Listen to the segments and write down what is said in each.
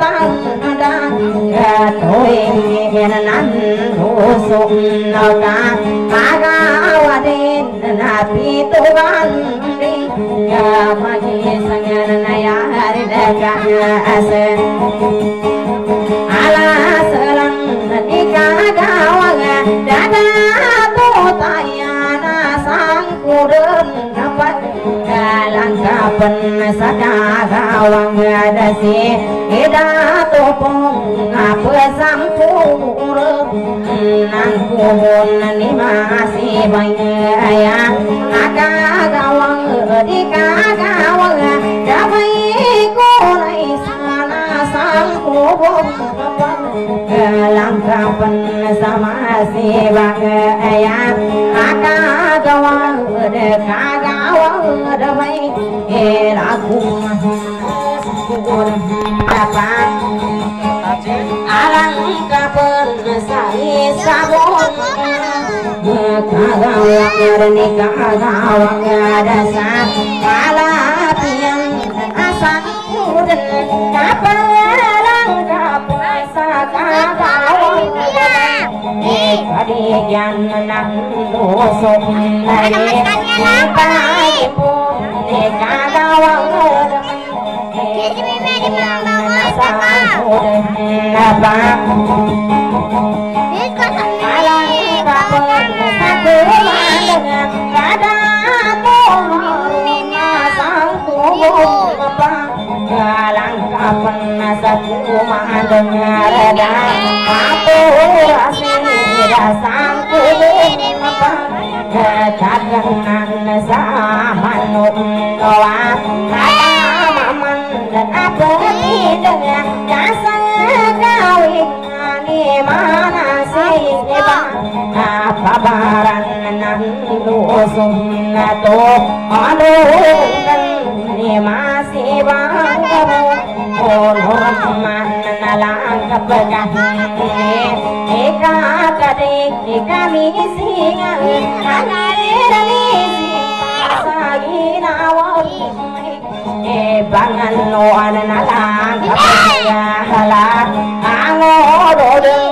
បានដាកើតហួយហ៊ានណាន់ហូសុំណកាបាកាវដេនណាពីតបានឌីកាមកេសញ្ញាណណាយារិដកាអសេ lankapan sakaka wang dasi ida topong apa sampur nan kumun ni masih banyak agawang di kagawang dabai kulai sana sampur langkapan sama si banyak đã buồn. Buồn đã bán à lăng cả bên say xa buồn. Cả gạo người này cả gạo người đã xa cả lá tiền à sáng buồn cả bên lăng cả bên xa cả gạo đi cả đi gian nắng đổ sông này. Ta Mama dan సున్నతో bangan lo an na la ka ya hala ango do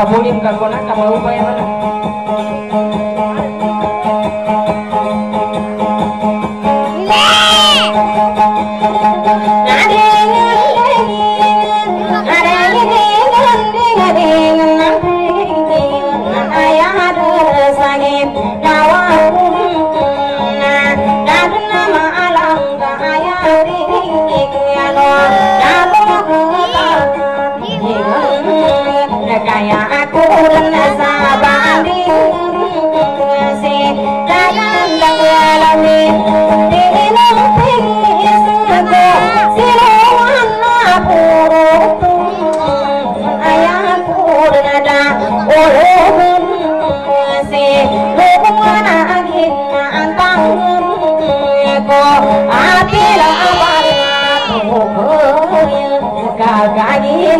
kamulim kagunakam maupay hanap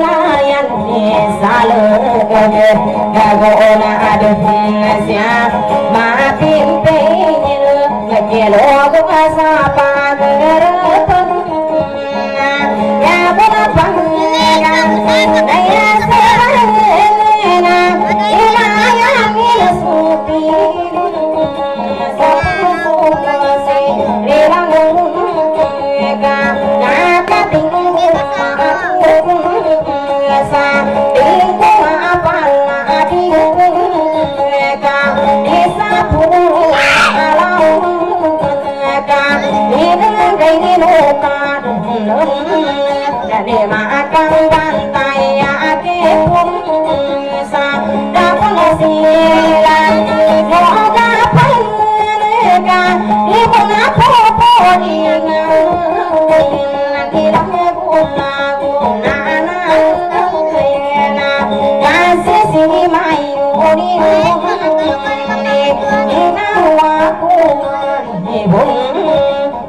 layanni salukone gagona adunna sia ma pinte nil kelo gasa pa จะได้มาตั้งวันตายอาเกคุ้มสักดาคนสีลันโมกาพันกนาโพโพดีงานันทีรักกูนากูนานาเคนากาเสสีม่อยู่ดีมันนี่นาวากูให้บุญ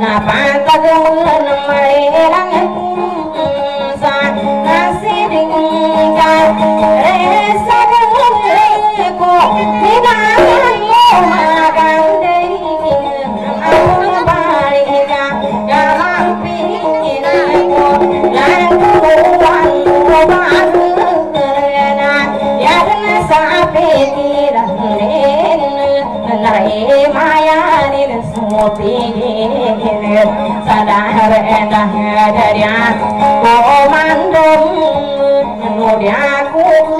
na pa ka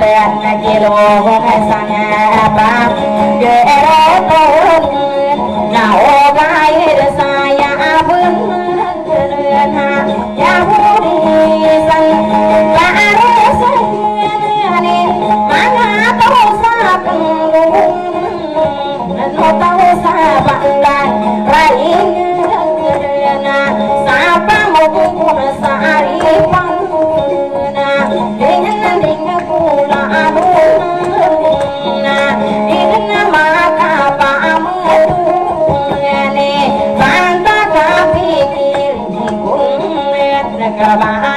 đèn chỉ lộ sang bám ghế đó tôi nào Yeah,